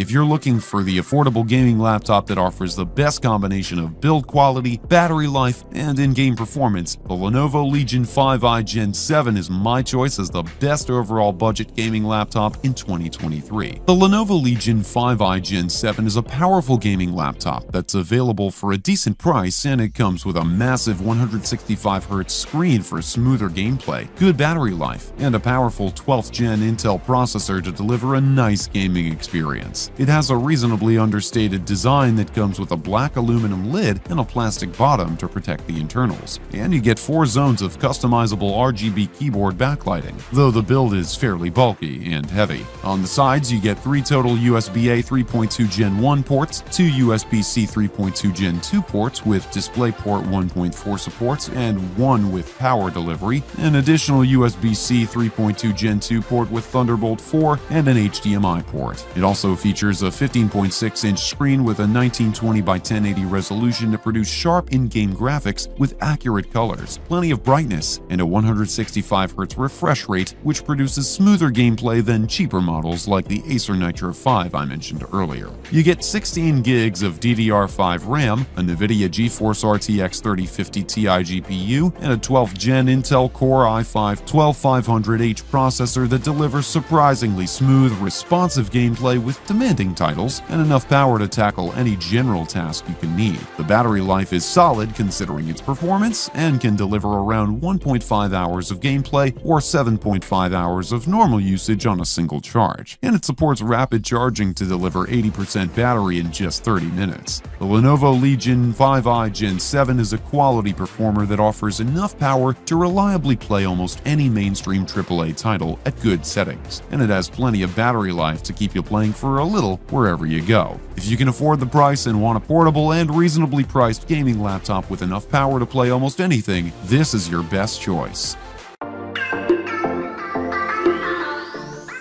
If you're looking for the affordable gaming laptop that offers the best combination of build quality, battery life, and in-game performance, the Lenovo Legion 5i Gen 7 is my choice as the best overall budget gaming laptop in 2023. The Lenovo Legion 5i Gen 7 is a powerful gaming laptop that's available for a decent price and it comes with a massive 165Hz screen for smoother gameplay, good battery life, and a powerful 12th gen Intel processor to deliver a nice gaming experience. It has a reasonably understated design that comes with a black aluminum lid and a plastic bottom to protect the internals, and you get four zones of customizable RGB keyboard backlighting, though the build is fairly bulky and heavy. On the sides, you get three total USB-A 3.2 Gen 1 ports, two USB-C 3.2 Gen 2 ports with DisplayPort 1.4 supports, and one with power delivery, an additional USB-C 3.2 Gen 2 port with Thunderbolt 4, and an HDMI port. It also features a 15.6-inch screen with a 1920 by 1080 resolution to produce sharp in-game graphics with accurate colors, plenty of brightness, and a 165Hz refresh rate, which produces smoother gameplay than cheaper models like the Acer Nitro 5 I mentioned earlier. You get 16 gigs of DDR5 RAM, a NVIDIA GeForce RTX 3050 Ti GPU, and a 12th gen Intel Core i5 12500H processor that delivers surprisingly smooth, responsive gameplay with demanding titles and enough power to tackle any general task you can need. The battery life is solid considering its performance and can deliver around 1.5 hours of gameplay or 7.5 hours of normal usage on a single charge, and it supports rapid charging to deliver 80% battery in just 30 minutes. The Lenovo Legion 5i Gen 7 is a quality performer that offers enough power to reliably play almost any mainstream AAA title at good settings, and it has plenty of battery life to keep you playing for a little wherever you go. If you can afford the price and want a portable and reasonably priced gaming laptop with enough power to play almost anything, this is your best choice.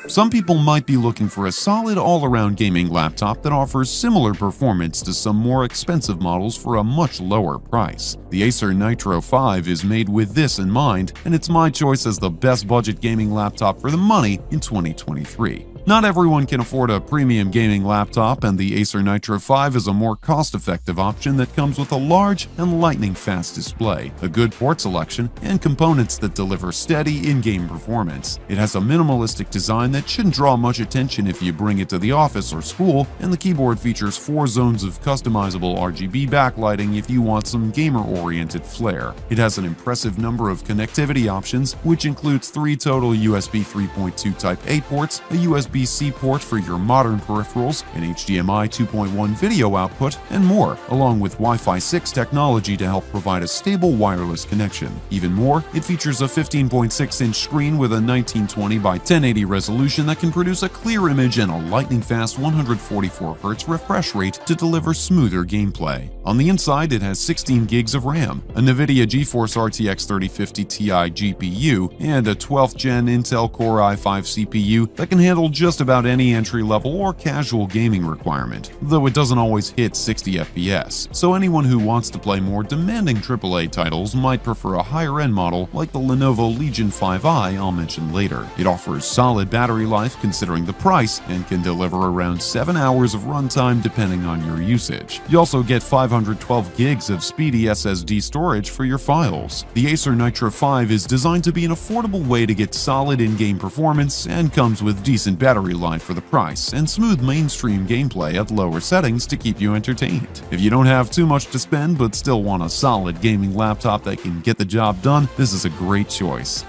Some people might be looking for a solid all-around gaming laptop that offers similar performance to some more expensive models for a much lower price. The Acer Nitro 5 is made with this in mind, and it's my choice as the best budget gaming laptop for the money in 2023. Not everyone can afford a premium gaming laptop, and the Acer Nitro 5 is a more cost-effective option that comes with a large and lightning-fast display, a good port selection, and components that deliver steady in-game performance. It has a minimalistic design that shouldn't draw much attention if you bring it to the office or school, and the keyboard features four zones of customizable RGB backlighting if you want some gamer-oriented flair. It has an impressive number of connectivity options, which includes three total USB 3.2 Type-A ports, a USB USB-C port for your modern peripherals, an HDMI 2.1 video output, and more, along with Wi-Fi 6 technology to help provide a stable wireless connection. Even more, it features a 15.6-inch screen with a 1920 by 1080 resolution that can produce a clear image and a lightning-fast 144Hz refresh rate to deliver smoother gameplay. On the inside, it has 16 gigs of RAM, a NVIDIA GeForce RTX 3050 Ti GPU, and a 12th gen Intel Core i5 CPU that can handle just about any entry-level or casual gaming requirement, though it doesn't always hit 60 FPS, so anyone who wants to play more demanding AAA titles might prefer a higher-end model like the Lenovo Legion 5i I'll mention later. It offers solid battery life considering the price and can deliver around 7 hours of runtime depending on your usage. You also get 512 gigs of speedy SSD storage for your files. The Acer Nitro 5 is designed to be an affordable way to get solid in-game performance and comes with decent battery battery life for the price, and smooth mainstream gameplay at lower settings to keep you entertained. If you don't have too much to spend but still want a solid gaming laptop that can get the job done, this is a great choice.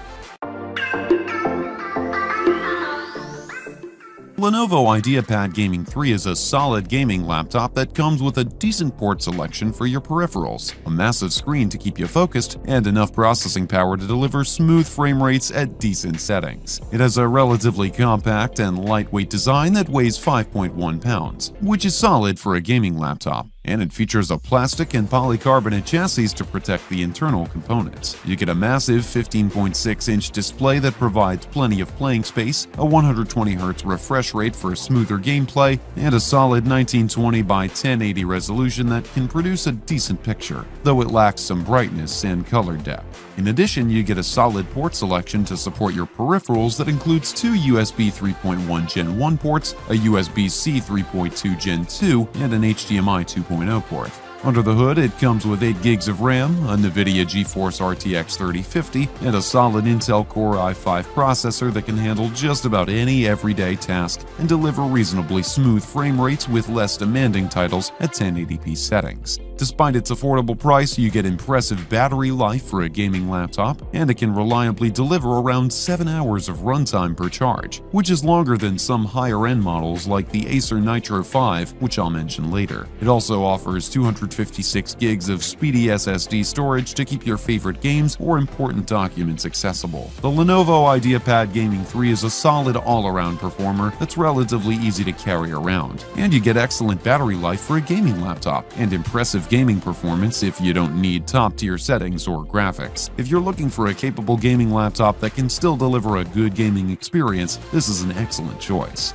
Lenovo IdeaPad Gaming 3 is a solid gaming laptop that comes with a decent port selection for your peripherals, a massive screen to keep you focused, and enough processing power to deliver smooth frame rates at decent settings. It has a relatively compact and lightweight design that weighs 5.1 pounds, which is solid for a gaming laptop. And it features a plastic and polycarbonate chassis to protect the internal components. You get a massive 15.6-inch display that provides plenty of playing space, a 120Hz refresh rate for smoother gameplay, and a solid 1920 by 1080 resolution that can produce a decent picture, though it lacks some brightness and color depth. In addition, you get a solid port selection to support your peripherals that includes two USB 3.1 Gen 1 ports, a USB-C 3.2 Gen 2, and an HDMI 2.0 port. Under the hood, it comes with 8 gigs of RAM, a NVIDIA GeForce RTX 3050, and a solid Intel Core i5 processor that can handle just about any everyday task and deliver reasonably smooth frame rates with less demanding titles at 1080p settings. Despite its affordable price, you get impressive battery life for a gaming laptop, and it can reliably deliver around 7 hours of runtime per charge, which is longer than some higher-end models like the Acer Nitro 5, which I'll mention later. It also offers 256 gigs of speedy SSD storage to keep your favorite games or important documents accessible. The Lenovo IdeaPad Gaming 3 is a solid all-around performer that's relatively easy to carry around, and you get excellent battery life for a gaming laptop, and impressive gaming performance if you don't need top-tier settings or graphics. If you're looking for a capable gaming laptop that can still deliver a good gaming experience, this is an excellent choice.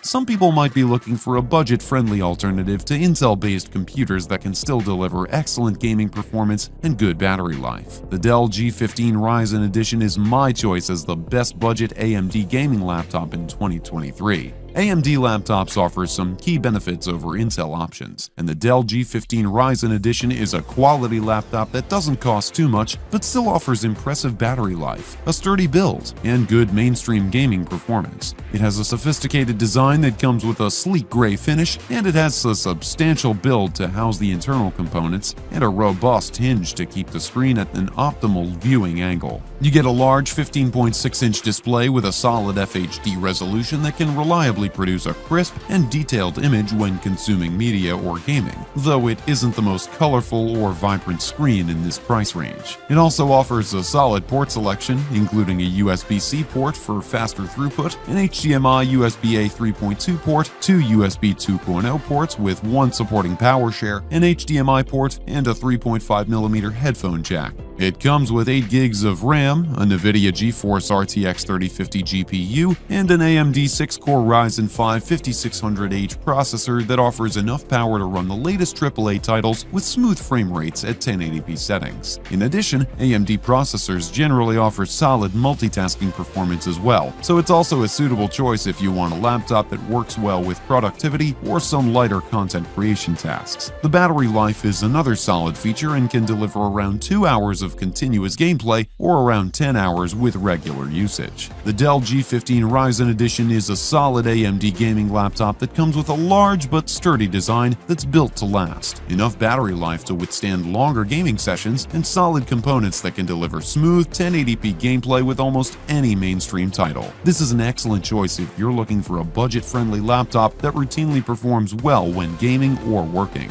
Some people might be looking for a budget-friendly alternative to Intel-based computers that can still deliver excellent gaming performance and good battery life. The Dell G15 Ryzen Edition is my choice as the best budget AMD gaming laptop in 2023. AMD laptops offer some key benefits over Intel options, and the Dell G15 Ryzen Edition is a quality laptop that doesn't cost too much but still offers impressive battery life, a sturdy build, and good mainstream gaming performance. It has a sophisticated design that comes with a sleek gray finish, and it has a substantial build to house the internal components and a robust hinge to keep the screen at an optimal viewing angle. You get a large 15.6-inch display with a solid FHD resolution that can reliably produce a crisp and detailed image when consuming media or gaming, though it isn't the most colorful or vibrant screen in this price range. It also offers a solid port selection, including a USB-C port for faster throughput, an HDMI USB-A 3.2 port, two USB 2.0 ports with one supporting PowerShare, an HDMI port, and a 3.5mm headphone jack. It comes with 8 gigs of RAM, a NVIDIA GeForce RTX 3050 GPU, and an AMD 6-core Ryzen 5 5600H processor that offers enough power to run the latest AAA titles with smooth frame rates at 1080p settings. In addition, AMD processors generally offer solid multitasking performance as well, so it's also a suitable choice if you want a laptop that works well with productivity or some lighter content creation tasks. The battery life is another solid feature and can deliver around 2 hours of continuous gameplay or around 10 hours with regular usage. The Dell G15 Ryzen Edition is a solid AMD gaming laptop that comes with a large but sturdy design that's built to last, enough battery life to withstand longer gaming sessions, and solid components that can deliver smooth 1080p gameplay with almost any mainstream title. This is an excellent choice if you're looking for a budget-friendly laptop that routinely performs well when gaming or working.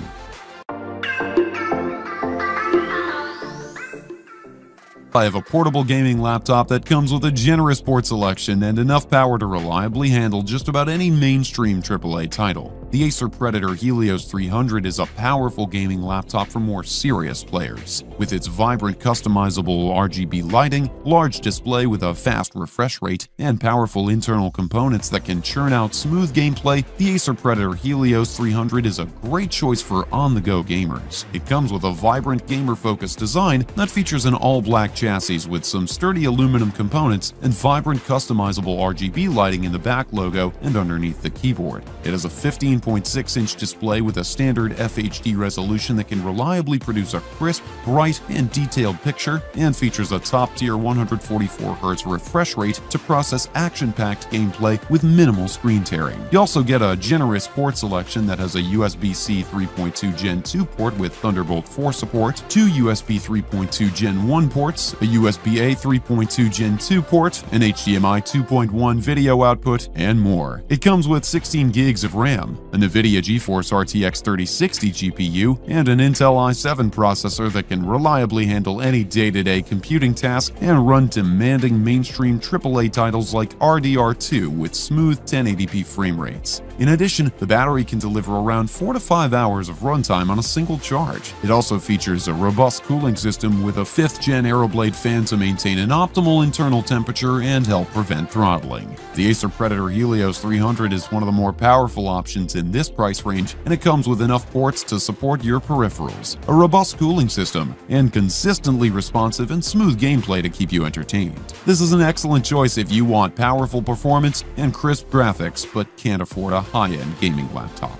I have a portable gaming laptop that comes with a generous port selection and enough power to reliably handle just about any mainstream AAA title. The Acer Predator Helios 300 is a powerful gaming laptop for more serious players. With its vibrant customizable RGB lighting, large display with a fast refresh rate, and powerful internal components that can churn out smooth gameplay, the Acer Predator Helios 300 is a great choice for on-the-go gamers. It comes with a vibrant gamer-focused design that features an all-black chassis with some sturdy aluminum components and vibrant customizable RGB lighting in the back logo and underneath the keyboard. It has a 15 13.6-inch display with a standard FHD resolution that can reliably produce a crisp, bright, and detailed picture, and features a top-tier 144Hz refresh rate to process action-packed gameplay with minimal screen tearing. You also get a generous port selection that has a USB-C 3.2 Gen 2 port with Thunderbolt 4 support, two USB 3.2 Gen 1 ports, a USB-A 3.2 Gen 2 port, an HDMI 2.1 video output, and more. It comes with 16 gigs of RAM, a NVIDIA GeForce RTX 3060 GPU, and an Intel i7 processor that can reliably handle any day-to-day computing task and run demanding mainstream AAA titles like RDR2 with smooth 1080p frame rates. In addition, the battery can deliver around 4 to 5 hours of runtime on a single charge. It also features a robust cooling system with a 5th gen Aeroblade fan to maintain an optimal internal temperature and help prevent throttling. The Acer Predator Helios 300 is one of the more powerful options in this price range, and it comes with enough ports to support your peripherals, a robust cooling system, and consistently responsive and smooth gameplay to keep you entertained. This is an excellent choice if you want powerful performance and crisp graphics but can't afford a high-end gaming laptop.